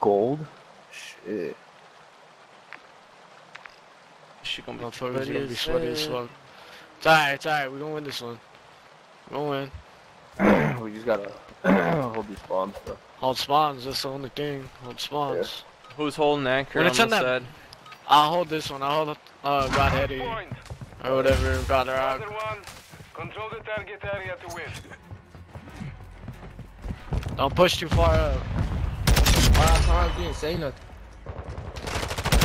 Gold? Shit. She gonna be Motherfuckers sweaty gonna be sweaty as fuck. fuck. It's alright, it's alright. We're gonna win this one. We're gonna win. we just gotta hold these spawns though. Hold spawns, that's the only thing. Hold spawns. Who's holding anchor When on the that- side? I'll hold this one. I'll hold uh, God Eddie. Point. Or whatever, God Rock. Other one. Control the target area to win. Don't push too far up. Why Carl didn't say nothing?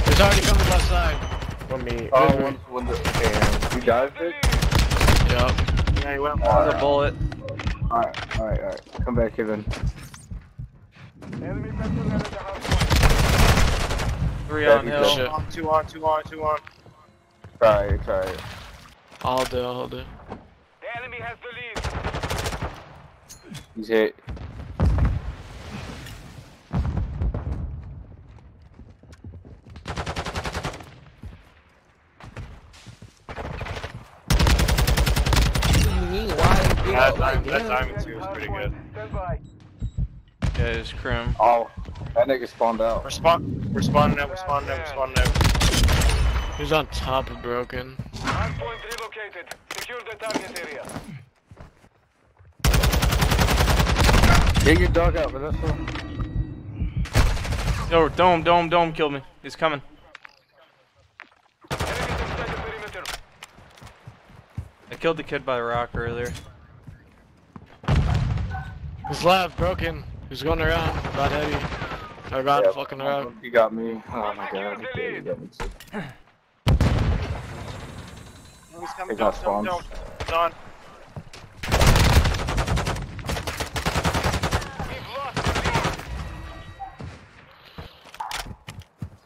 It's already coming left side. For me. Oh, Wait, one, one, damn. You dived it? Yup. Yeah, he went There's a bullet. Alright, alright, alright. Come back, Kevin. Enemy the house. Three Yeah, on hill. Shit. two on, two on, two on. Try it, try it. I'll hold it, I'll hold it. The enemy has the lead. He's hit. What do you mean? Why? you That know, like, diamond, that damn. diamond two was pretty good. Stand by. Yeah, it's Crim. Oh, that nigga spawned out. We're spawn, we're spawning out, we're spawning out, we're spawning out. He's on top of broken. Hard point relocated. Secure the target area. Get your dog out, Vanessa. Yo, dome, dome, dome killed me. He's coming. Enemies inside the perimeter. I killed the kid by the rock earlier. He's left, broken. He's going around. God heavy. Or God Yeah, fucking around. He got me. Oh my god. he did, he got me too. He's coming, They got don't, don't, spawns. don't. On. We've lost the lead.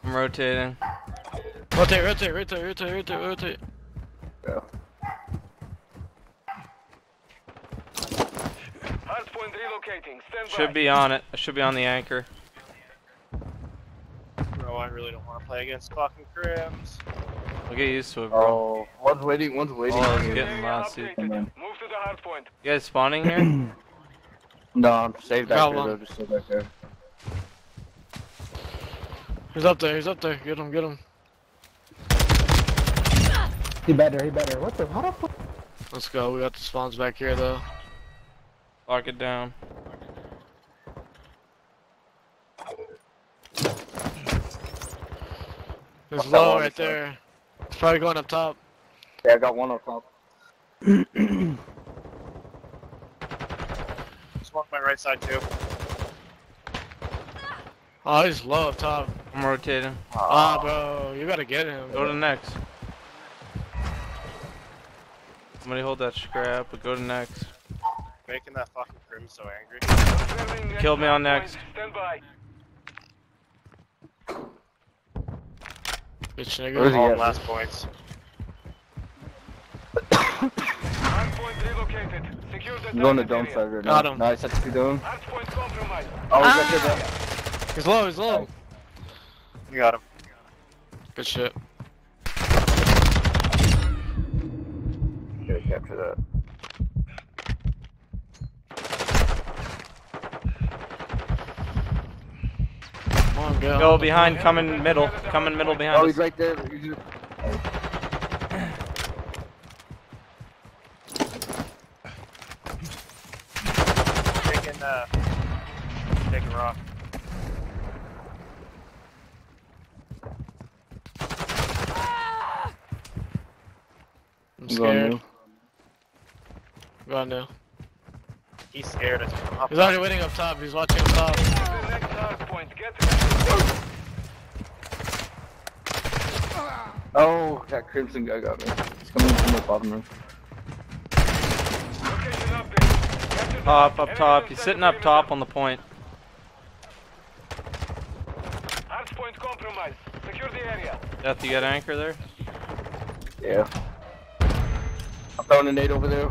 I'm rotating. Rotate, rotate, rotate, rotate, rotate, rotate. Yeah. Point relocating. Stand by. Should be on it. I should be on the anchor. Bro, I really don't want to play against fucking Crims. I'll get used to it, bro. Oh, one's waiting, one's waiting. Oh, it's getting Area lost, dude. man. Move to the hard point. You guys spawning here? No, save that Got there, one. though. Just stay back there. He's up there, he's up there. Get him, get him. He better, he better. What the? How the fuck? Let's go. We got the spawns back here though. Lock it down. There's That low one right is up. there. It's probably going up top. Yeah, I got one up top. Smoke my right side too. Oh, he's low up top. I'm rotating. Ah, bro, you gotta get him. Go to next. Somebody hold that scrap, but go to next. Making that fucking Crim so angry. Confirming Killed me on next. Stand by. Bitch Where's nigga. he All last points. Hard point relocated. Secure the I'm going to target dome area. side right Got him. Nice, that's two dome. Hard point compromised. Ah! Oh, we got your back. He's low, he's low. You got him. Good shit. Gotta capture that. Come go. Go behind, coming middle. Coming middle behind. Oh, behind he's us. right there. He's just... Taking, uh, taking rock. I'm scared. you. Go on now. He's scared. He's already waiting up top. He's watching up top. The next hard point. Get. Oh, that crimson guy got me. He's coming from the bottom room. Location Top, up top. He's sitting up top on the point. Hard point compromised. Secure the area. Death, you got anchor there? Yeah. I'm throwing a nade over there.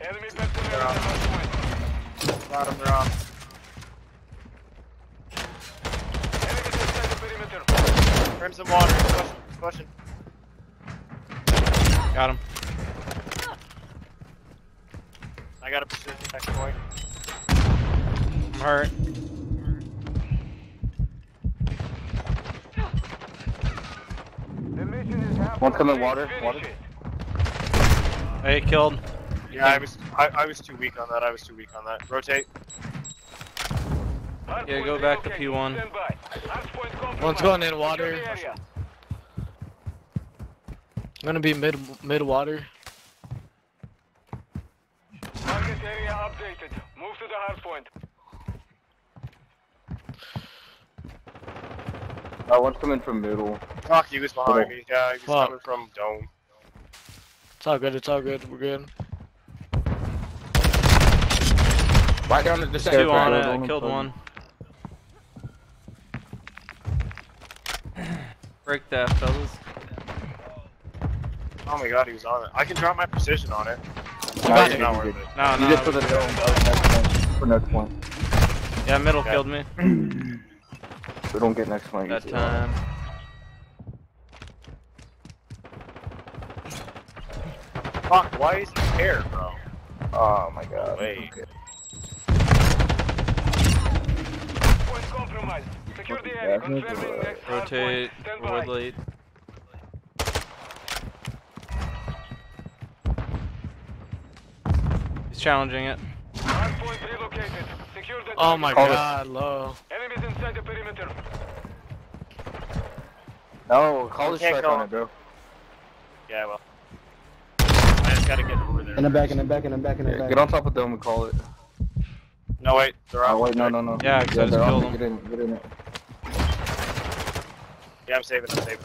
Enemy personnel at the hard point. Got him, they're off. Enemies inside the perimeter. Crimson water. Pushing, pushing. Got him. I got a precision next point. I'm I'm hurt. The mission is half One coming complete. water, Finish water. Hey, killed. Yeah, I was I, I was too weak on that. I was too weak on that. Rotate. Yeah, go back to. P1. One's going in water. the. I'm gonna be mid mid water. Target area updated. Move to the hard point. I Uh, one's coming from middle. Fuck, he was behind Middle. me. Yeah, he was Fuck. coming from dome. It's all good. It's all good. We're good. Right down the Two on right it. down I the killed front. one. Break that, fellas. Oh my god, he was on it. I can drop my precision on it. Nah, It's you're not worth it. No, no. You just for the dome. next one. For next one. Yeah, middle Okay. killed me We don't get next one. that easy. time. Fuck, why is he here, bro? Oh my god. Wait. Okay. Point compromised. Secure the Fucking area. Jasmine, Confirming next hard Rotate. point. Stand Forward by. late. He's challenging it. Hard point relocated. Secure the Oh my Call it. god, low. Enemies inside the perimeter. No, call the Can't strike on it, bro. Yeah, well. I just gotta get over there. In the back, in the back, in the back, in the Yeah, back. get on top of them and call it. No, wait. They're Oh out. wait, no, no, no. Yeah, I just killed on. him. Get in, get in it. Yeah, I'm saving. I'm saving.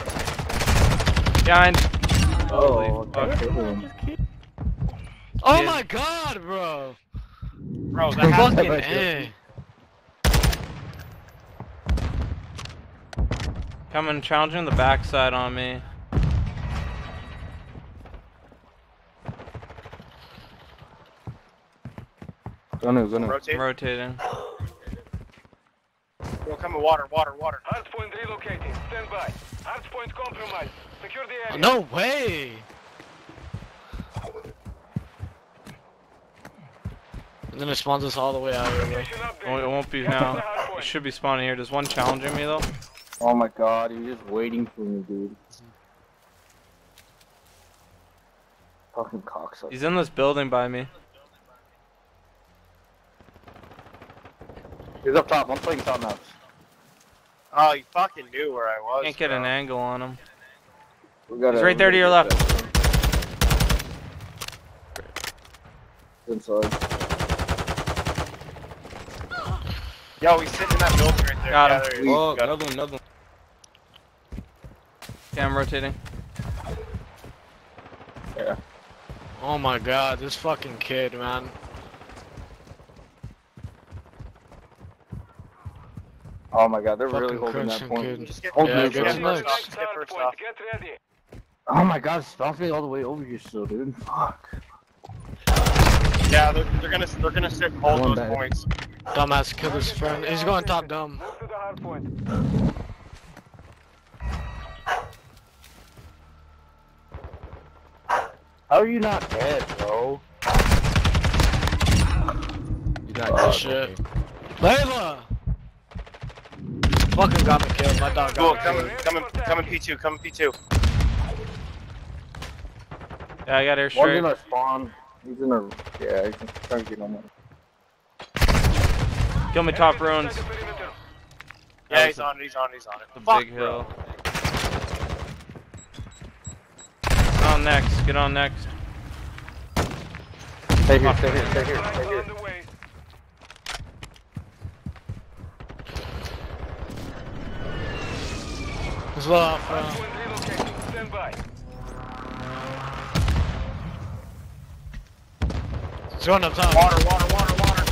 Behind. Oh, Holy okay. fuck. Oh my god, bro. Bro, that happened. Fucking Right A. Coming, challenging the backside on me. Go new, go new. I'm rotating. Bro, come in water, water, water. Hard relocating. Stand by. Hard point compromised. Secure the Oh, area. no way. And then it spawns us all the way out here, bro. Location updated. Oh, it won't be Get now. It should be spawning here. There's one challenging me though. Oh my god, he's just waiting for me, dude. Fucking cocksucker. He's in this building by me. He's up top. I'm playing top now. Oh, you fucking knew where I was. Can't get bro. an angle on him. We gotta, He's right there to your left. Inside. Yo, he's sitting in that building right there. Got him. there he is. Oh, Got him. another one, another one. Yeah, I'm rotating. Yeah. Oh my god, this fucking kid, man. Oh my god, they're Fucking really holding that crushing point. kid. Just get, Hold Yeah, me, get first off. Just get hard first off. Get ready. Oh my god, it's bouncing all the way over here still, dude. Fuck. Yeah, they're, they're gonna they're gonna sit hold those back. points. Dumbass killed his friend. He's going top dumb. Move to the hard point. How are you not dead, bro? You got this shit. Layla! Fucking got me killed. My dog Cool, got me come killed. in, come in, come in P2, come in P2. Yeah, I got One's airstrike. in our spawn. He's in our. Yeah, he's trying to get on that. Kill me top Enemies ruins. inside the perimeter. Yeah, he's on it, he's on it, he's on it. The Fuck, big bro. hill. Get on next. Get on next. Stay here, stay here, stay here, stay here. on the way. He's low off, Hard bro. point relocating. Stand by. He's going up top. Water, water, water, water.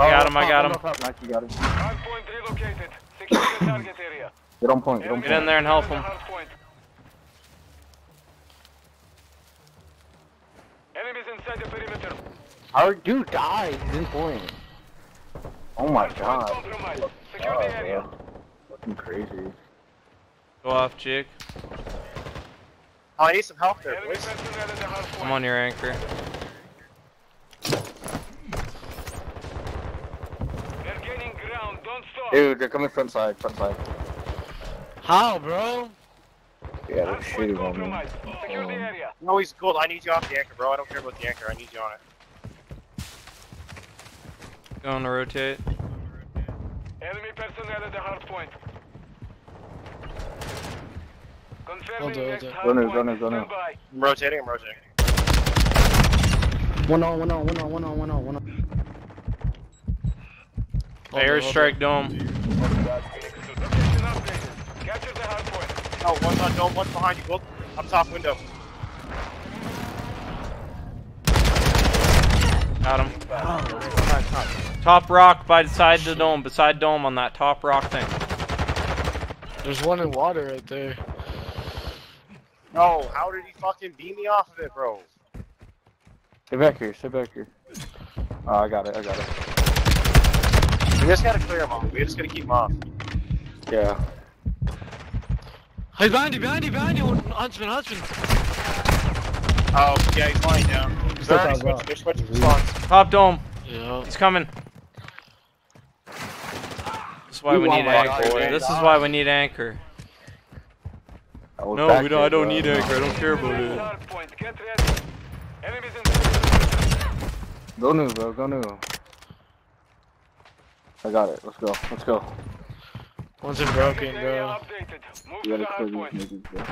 I got him, I got him. Up top, Nice, you got him. Hard point relocated. Secure the target area. Get on point, get on Get in there and help him. Hard point. Enemies inside the perimeter. Our dude died. He's in point. Oh my god. compromised. Secure God, the oh, area. Fucking crazy. Go off, Jake. Oh, I need some help there, boys. personnel at the hard point. I'm on your anchor. Don't stop. Dude, they're coming front side, front side. How, bro? Yeah, they're Hard shooting on me. compromised. Secure the area. No, he's gold. I need you off the anchor, bro. I don't care about the anchor. I need you on it. Going to rotate. Enemy personnel at the hard point. Confirming Hold on, next hold on. hard Go now, point. Go now, go now. Stand by. I'm rotating. I'm rotating. One on, one on, one on, one on, one on, one on. Hold on, Airstrike dome. Location updated. Capture the hard point. No, one's on dome. One's behind you. Gold. Up top window. Got him. Top rock by the side of the dome, beside dome on that top rock thing. There's one in water right there. No, how did he fucking beat me off of it, bro? Stay back here, stay back here. Oh, I got it, I got it. We just gotta clear him off. We just gotta keep him off. Yeah. Hey, behind you, behind you, behind you. Huntsman, Huntsman. Oh, yeah, he's lying down. They're already switching. They're switching spawns. Top dome. Yeah. He's coming. This is why we We need want anchor. boy. This is why we need anchor. I No, we don't. I don't bro. need uh, anchor. I don't care about it. hard point. Get ready. Enemies in the Go new, bro, go new. I got it, let's go, let's go. One's in broken, bro. updated. You gotta clear these niggas, bro.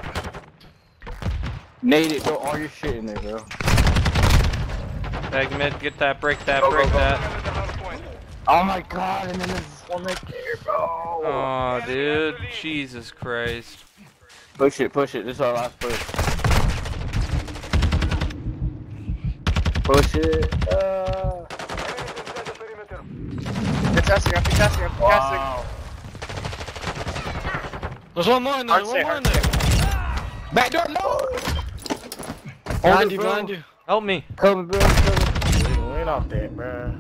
Nade it, throw all your shit in there, bro. Tag mid, get that, break that, Go, go, break go. that. At the hard point. Oh my god, and then there's one right there, bro. Oh, dude. Jesus Christ. Push it, push it, this is our last push. Push it, uh... Enemies inside the perimeter. Good testing. I'm testing. I'm testing. Wow. There's one more in there. Hard One more in there. Back door, no! Behind it, you, bro. behind you. Help me. Coming, bro, coming. Wait off there, bro.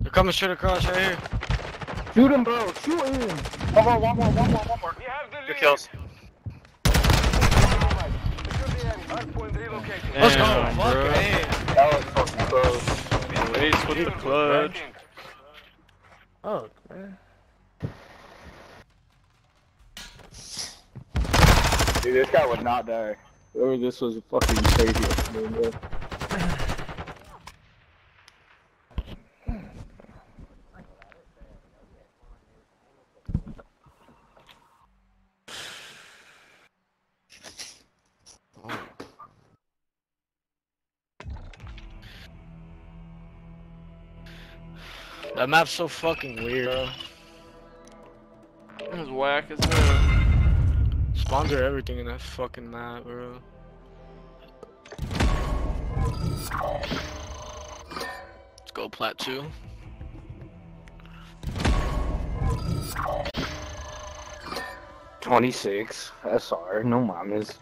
They're coming straight across right here. Shoot him, bro, shoot him! One more, one more, one more, one more. We have the Good kills. Compromised. Secure the area. Hard point. Let's go. Fuck bro. it. That was fucking close. Waits with the clutch. Oh, man. Dude, this guy would not die. Or this was a fucking crazy That map's so fucking weird, bro. It was whack as hell. Spawns are everything in that fucking map, bro. Let's go plat two. Twenty-six. SR, no mames.